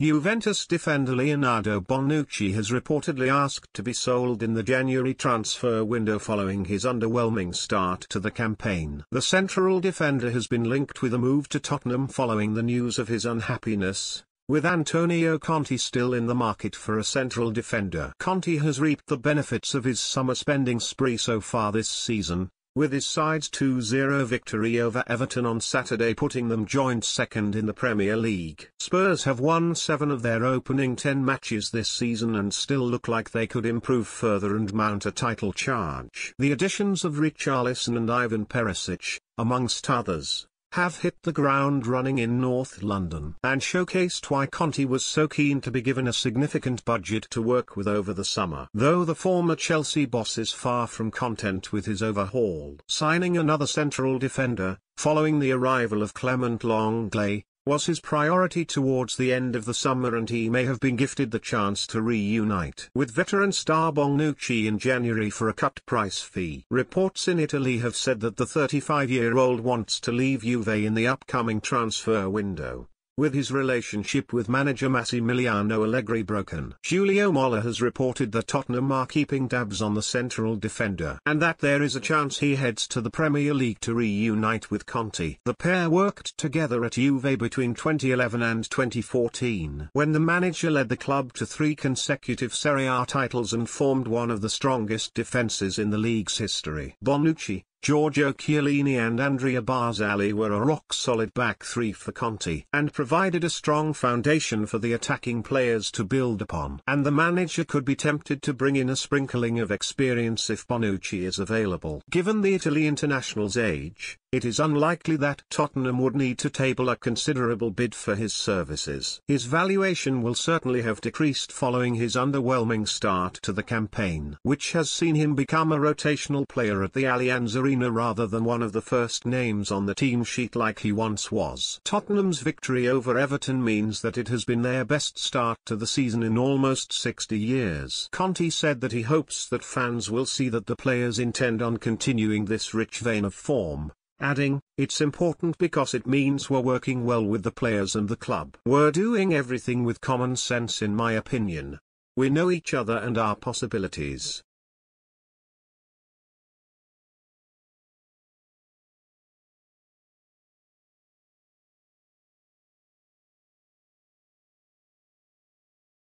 Juventus defender Leonardo Bonucci has reportedly asked to be sold in the January transfer window following his underwhelming start to the campaign. The central defender has been linked with a move to Tottenham following the news of his unhappiness, with Antonio Conte still in the market for a central defender. Conte has reaped the benefits of his summer spending spree so far this season, with his side's 2-0 victory over Everton on Saturday putting them joint second in the Premier League. Spurs have won seven of their opening ten matches this season and still look like they could improve further and mount a title charge. The additions of Richarlison and Ivan Perisic, amongst others, have hit the ground running in North London and showcased why Conte was so keen to be given a significant budget to work with over the summer. Though the former Chelsea boss is far from content with his overhaul. Signing another central defender, following the arrival of Clement Lenglet, was his priority towards the end of the summer and he may have been gifted the chance to reunite with veteran star Bonucci in January for a cut price fee. Reports in Italy have said that the 35-year-old wants to leave Juve in the upcoming transfer window with his relationship with manager Massimiliano Allegri broken. Giulio Molla has reported that Tottenham are keeping tabs on the central defender and that there is a chance he heads to the Premier League to reunite with Conte. The pair worked together at Juve between 2011 and 2014 when the manager led the club to three consecutive Serie A titles and formed one of the strongest defences in the league's history. Bonucci, Giorgio Chiellini and Andrea Barzagli were a rock-solid back three for Conte and provided a strong foundation for the attacking players to build upon. And the manager could be tempted to bring in a sprinkling of experience if Bonucci is available. Given the Italy international's age, it is unlikely that Tottenham would need to table a considerable bid for his services. His valuation will certainly have decreased following his underwhelming start to the campaign, which has seen him become a rotational player at the Allianz Arena rather than one of the first names on the team sheet like he once was. Tottenham's victory over Everton means that it has been their best start to the season in almost 60 years. Conte said that he hopes that fans will see that the players intend on continuing this rich vein of form, adding, it's important because it means we're working well with the players and the club. We're doing everything with common sense in my opinion. We know each other and our possibilities.